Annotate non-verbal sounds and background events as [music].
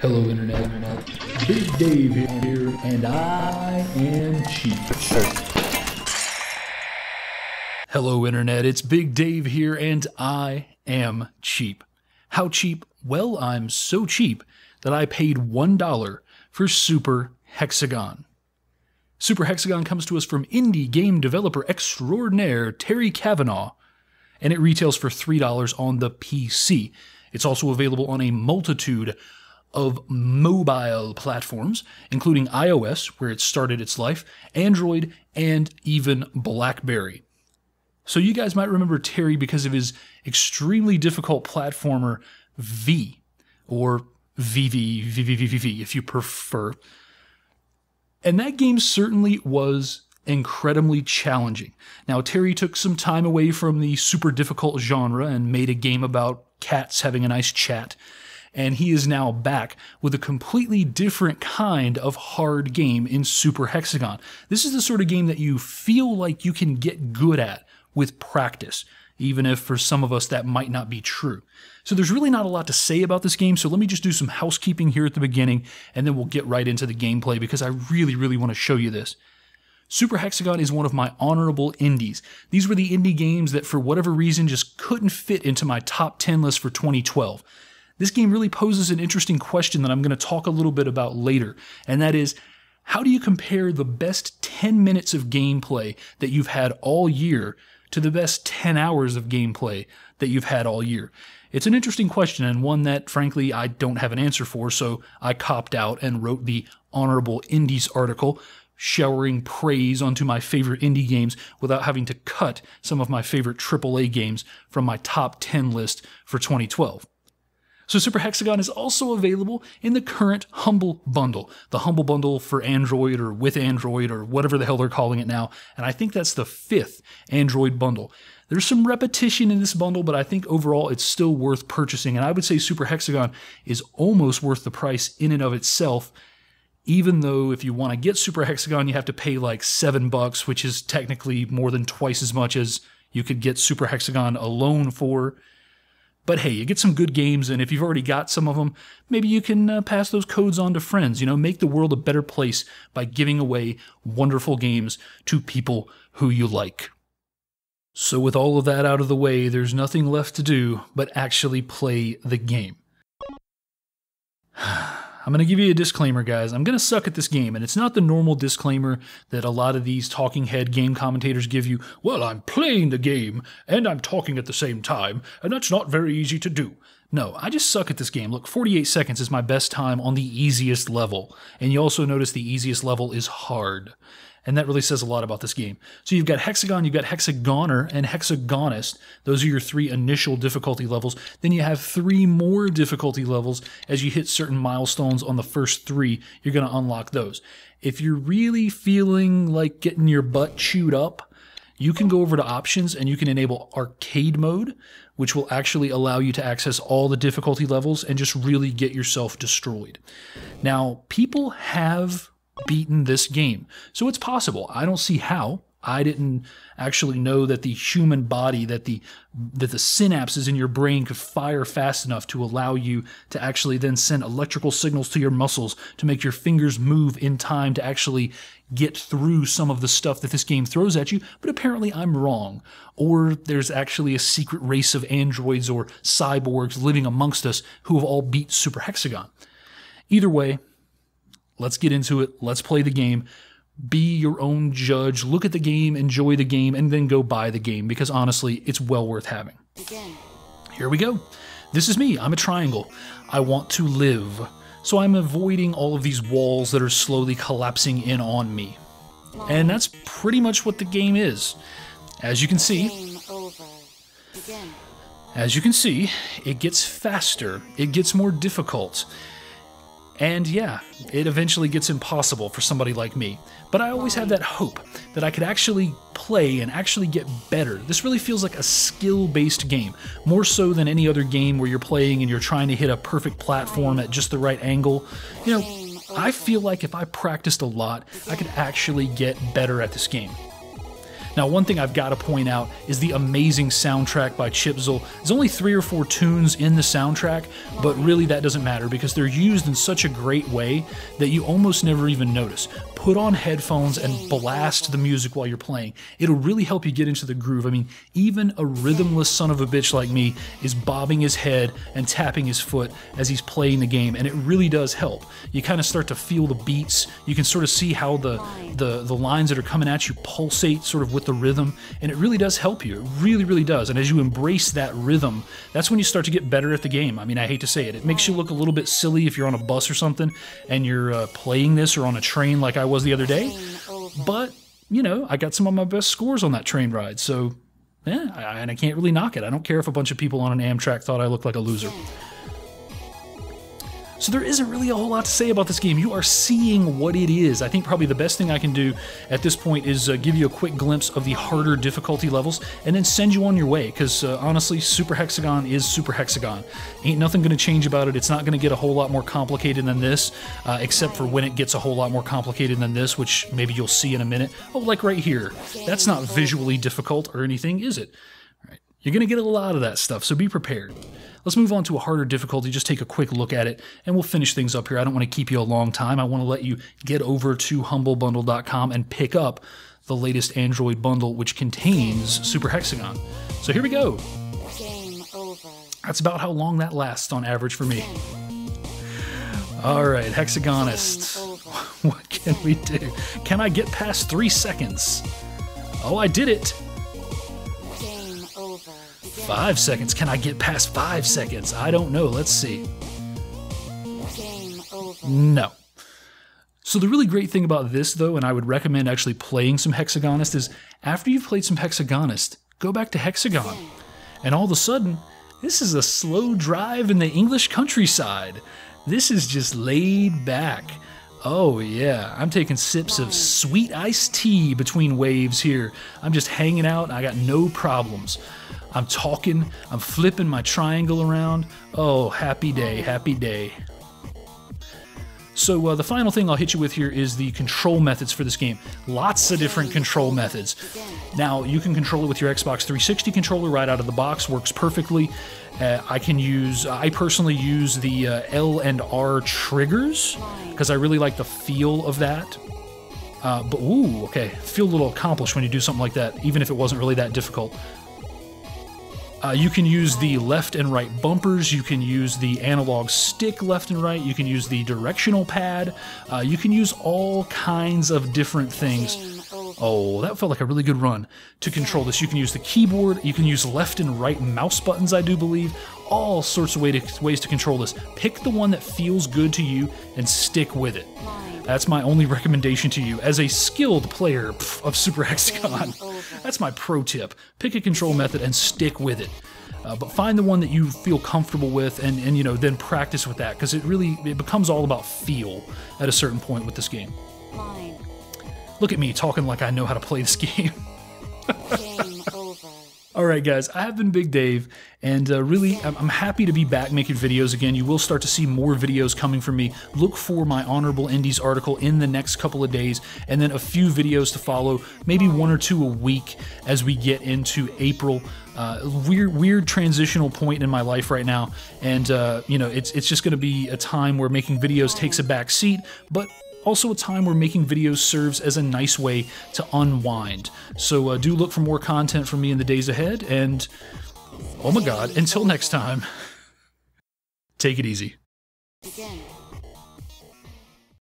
Hello, Internet. Internet. Big Dave here, and I am cheap. Hello, Internet. It's Big Dave here, and I am cheap. How cheap? Well, I'm so cheap that I paid $1 for Super Hexagon. Super Hexagon comes to us from indie game developer extraordinaire Terry Cavanagh, and it retails for $3 on the PC. It's also available on a multitude of mobile platforms, including iOS, where it started its life, Android, and even Blackberry. So you guys might remember Terry because of his extremely difficult platformer V, or VV, VVVVV if you prefer. And that game certainly was incredibly challenging. Now, Terry took some time away from the super difficult genre and made a game about cats having a nice chat. And he is now back with a completely different kind of hard game in Super Hexagon. This is the sort of game that you feel like you can get good at with practice, even if for some of us that might not be true. So there's really not a lot to say about this game, so let me just do some housekeeping here at the beginning, and then we'll get right into the gameplay because I really, really want to show you this. Super Hexagon is one of my honorable indies. These were the indie games that, for whatever reason, just couldn't fit into my top 10 list for 2012. This game really poses an interesting question that I'm going to talk a little bit about later, and that is how do you compare the best 10 minutes of gameplay that you've had all year to the best 10 hours of gameplay that you've had all year? It's an interesting question and one that, frankly, I don't have an answer for, so I copped out and wrote the Honorable Indies article, showering praise onto my favorite indie games without having to cut some of my favorite AAA games from my top 10 list for 2012. So Super Hexagon is also available in the current Humble Bundle, the Humble Bundle for Android or with Android or whatever the hell they're calling it now, and I think that's the fifth Android bundle. There's some repetition in this bundle, but I think overall it's still worth purchasing, and I would say Super Hexagon is almost worth the price in and of itself, even though if you want to get Super Hexagon, you have to pay like seven bucks, which is technically more than twice as much as you could get Super Hexagon alone for. But hey, you get some good games, and if you've already got some of them, maybe you can uh, pass those codes on to friends. You know, make the world a better place by giving away wonderful games to people who you like. So, with all of that out of the way, there's nothing left to do but actually play the game. [sighs] [sighs] I'm going to give you a disclaimer, guys. I'm going to suck at this game, and it's not the normal disclaimer that a lot of these talking head game commentators give you. Well, I'm playing the game, and I'm talking at the same time, and that's not very easy to do. No, I just suck at this game. Look, 48 seconds is my best time on the easiest level, and you also notice the easiest level is hard and that really says a lot about this game. So you've got Hexagon, you've got Hexagoner, and Hexagonest. Those are your three initial difficulty levels. Then you have three more difficulty levels. As you hit certain milestones on the first three, you're going to unlock those. If you're really feeling like getting your butt chewed up, you can go over to options and you can enable arcade mode, which will actually allow you to access all the difficulty levels and just really get yourself destroyed. Now, people have beaten this game. So it's possible. I don't see how. I didn't actually know that the human body, that the that the synapses in your brain could fire fast enough to allow you to actually then send electrical signals to your muscles to make your fingers move in time to actually get through some of the stuff that this game throws at you. But apparently I'm wrong. Or there's actually a secret race of androids or cyborgs living amongst us who have all beat Super Hexagon. Either way, Let's get into it. Let's play the game. Be your own judge. Look at the game, enjoy the game, and then go buy the game because honestly, it's well worth having. Again. Here we go. This is me. I'm a triangle. I want to live. So I'm avoiding all of these walls that are slowly collapsing in on me. And that's pretty much what the game is. As you can see, as you can see, it gets faster, it gets more difficult. And yeah, it eventually gets impossible for somebody like me. But I always have that hope that I could actually play and actually get better. This really feels like a skill based game, more so than any other game where you're playing and you're trying to hit a perfect platform at just the right angle. You know, I feel like if I practiced a lot, I could actually get better at this game. Now, one thing I've got to point out is the amazing soundtrack by Chipzel. There's only three or four tunes in the soundtrack, but really that doesn't matter because they're used in such a great way that you almost never even notice. Put on headphones and blast the music while you're playing. It'll really help you get into the groove. I mean, even a rhythmless son of a bitch like me is bobbing his head and tapping his foot as he's playing the game, and it really does help. You kind of start to feel the beats. You can sort of see how the the the lines that are coming at you pulsate sort of with the rhythm, and it really does help you. It really, really does. And as you embrace that rhythm, that's when you start to get better at the game. I mean, I hate to say it, it makes you look a little bit silly if you're on a bus or something and you're uh, playing this or on a train like I was the other day. But you know, I got some of my best scores on that train ride, so yeah, I, and I can't really knock it. I don't care if a bunch of people on an Amtrak thought I looked like a loser. So there isn't really a whole lot to say about this game. You are seeing what it is. I think probably the best thing I can do at this point is uh, give you a quick glimpse of the harder difficulty levels and then send you on your way. Because uh, honestly, Super Hexagon is Super Hexagon. Ain't nothing going to change about it. It's not going to get a whole lot more complicated than this, uh, except for when it gets a whole lot more complicated than this, which maybe you'll see in a minute. Oh, like right here. That's not visually difficult or anything, is it? You're going to get a lot of that stuff, so be prepared. Let's move on to a harder difficulty, just take a quick look at it, and we'll finish things up here. I don't want to keep you a long time. I want to let you get over to humblebundle.com and pick up the latest Android bundle, which contains Super Hexagon. So here we go. That's about how long that lasts on average for me. All right, Hexagonest. [laughs] What can we do? Can I get past three seconds? Oh, I did it. Five seconds. Can I get past five seconds? I don't know. Let's see. No. So the really great thing about this, though, and I would recommend actually playing some Hexagonest, is after you've played some Hexagonest, go back to Hexagon. And all of a sudden, this is a slow drive in the English countryside. This is just laid back. Oh, yeah, I'm taking sips of sweet iced tea between waves here. I'm just hanging out, I got no problems. I'm talking, I'm flipping my triangle around. Oh, happy day, happy day. So uh, the final thing I'll hit you with here is the control methods for this game. Lots of different control methods. Now, you can control it with your Xbox 360 controller right out of the box, works perfectly. Uh, I can use, I personally use the uh, L and R triggers because I really like the feel of that. Uh, but ooh, okay, feel a little accomplished when you do something like that, even if it wasn't really that difficult. Uh, you can use the left and right bumpers. You can use the analog stick left and right. You can use the directional pad. Uh, you can use all kinds of different things. Oh, that felt like a really good run to control this. You can use the keyboard. You can use left and right mouse buttons, I do believe. All sorts of way to, ways to control this. Pick the one that feels good to you and stick with it. That's my only recommendation to you as a skilled player of Super Hexagon. That's my pro tip. Pick a control method and stick with it. Uh, but find the one that you feel comfortable with and, and you know then practice with that because it really it becomes all about feel at a certain point with this game. Look at me talking like I know how to play this [laughs] game. All right, guys, I have been Big Dave, and uh, really, I'm, happy to be back making videos again. You will start to see more videos coming from me. Look for my Honorable Indies article in the next couple of days, and then a few videos to follow, maybe one or two a week as we get into April. Uh, weird, weird transitional point in my life right now, and uh, you know, it's it's just going to be a time where making videos takes a back seat, but also a time where making videos serves as a nice way to unwind. So uh, do look for more content from me in the days ahead, and oh my god, until next time, [laughs] take it easy. Again.